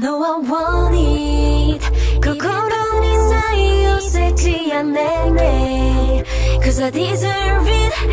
know I want it 心にさえ寄せてやねんね Cause I deserve it.